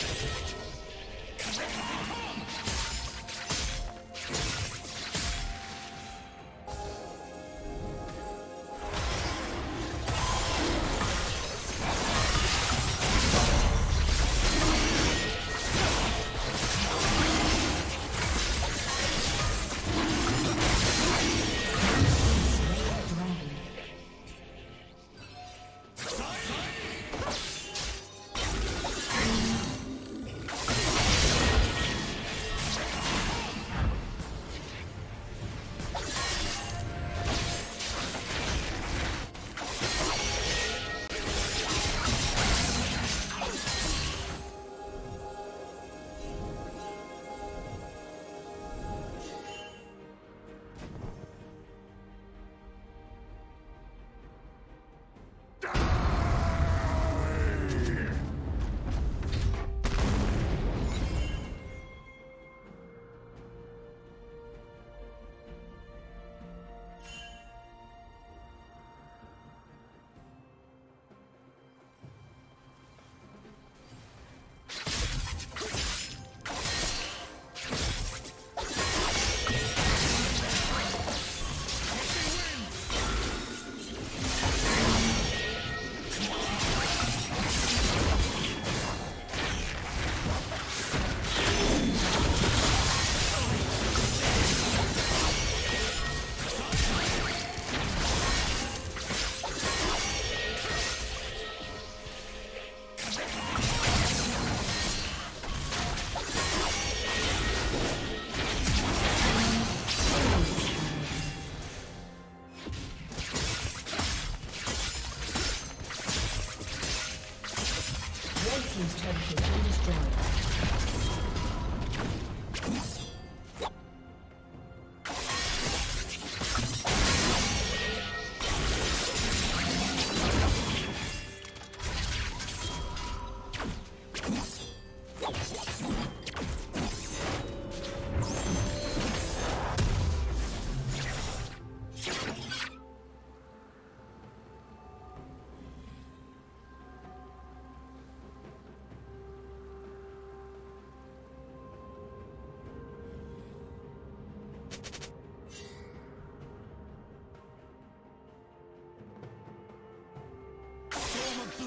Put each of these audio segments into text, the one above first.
Come on!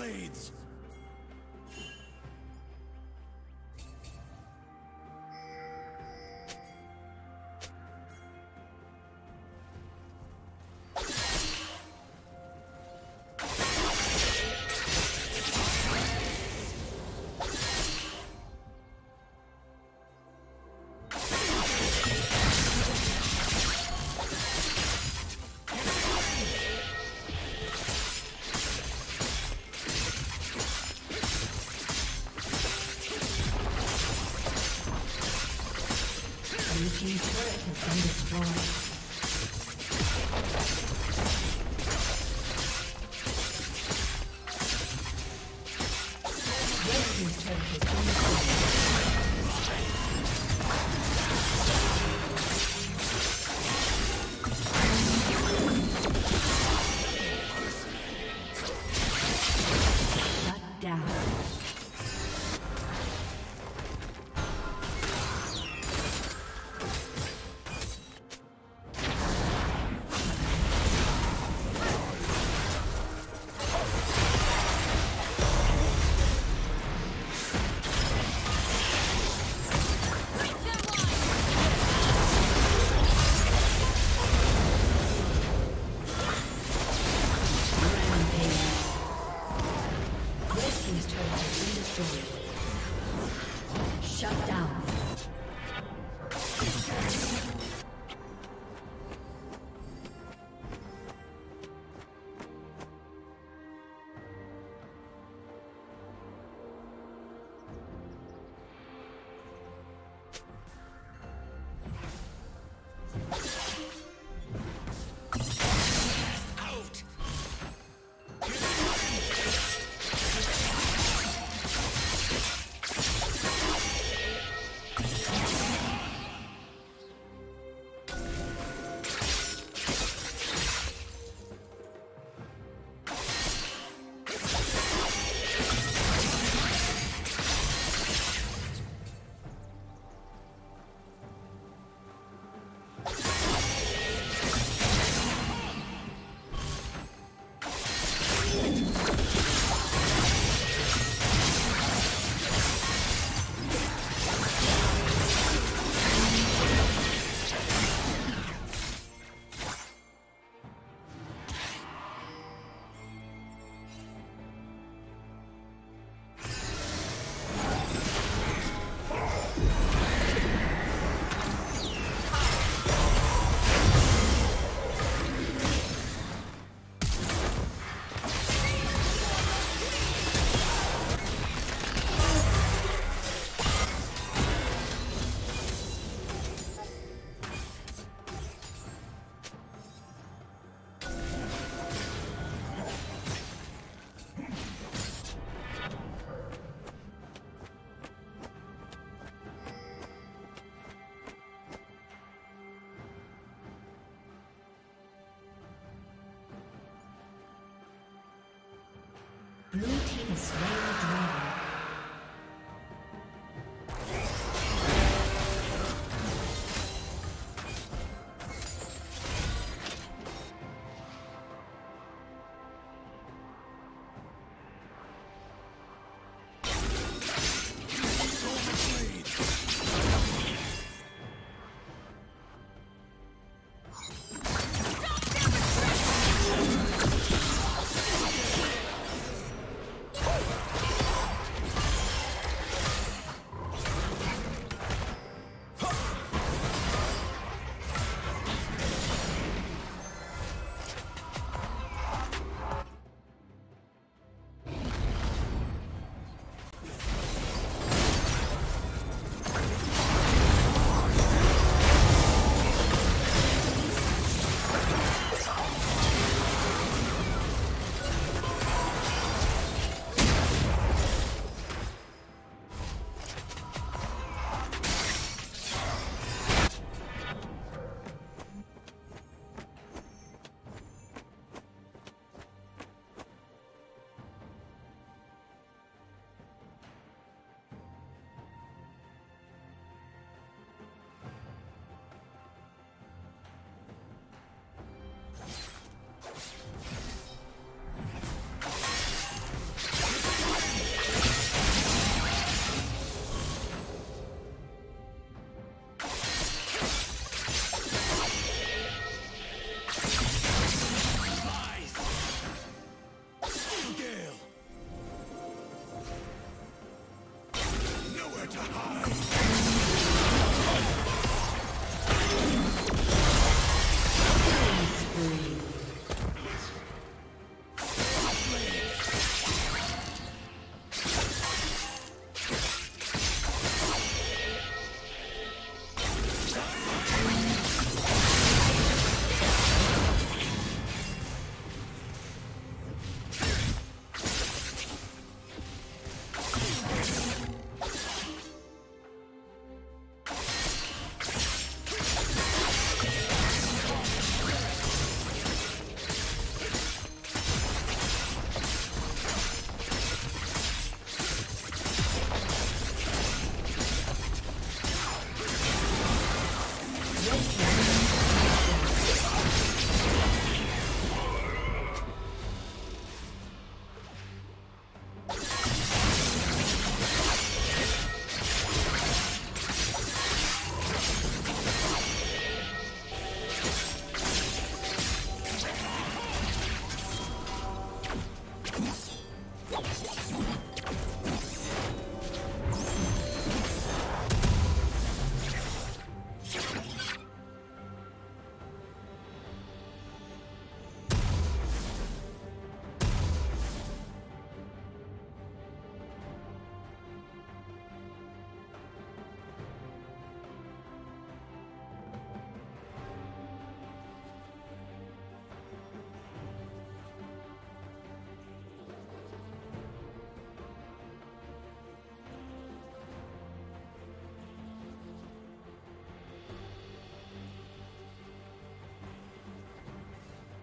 blades! team's turret has Blue team is slain the.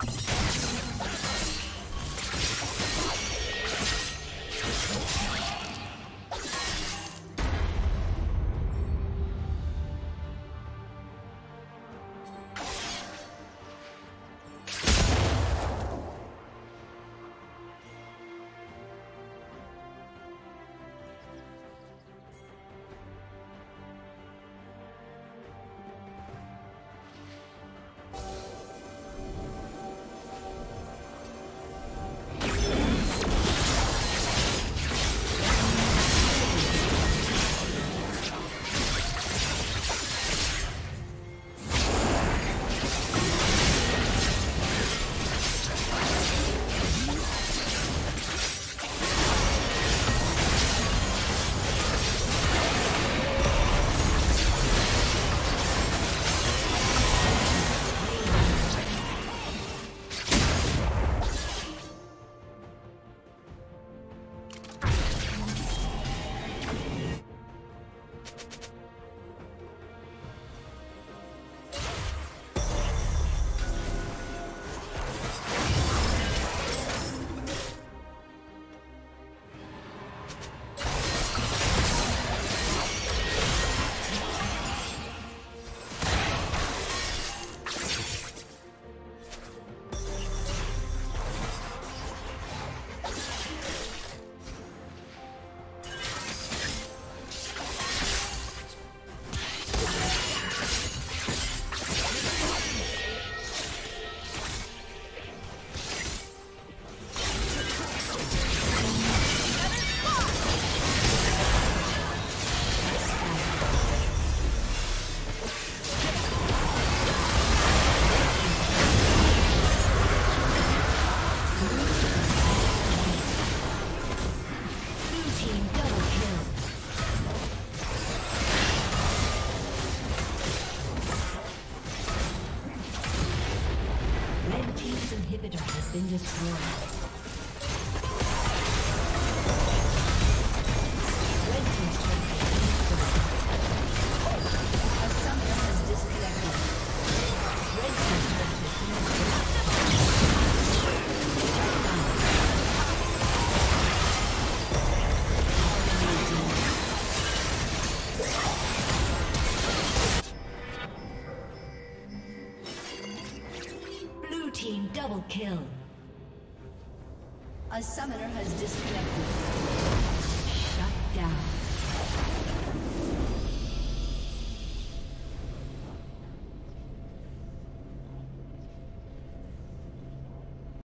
Destroyed. Double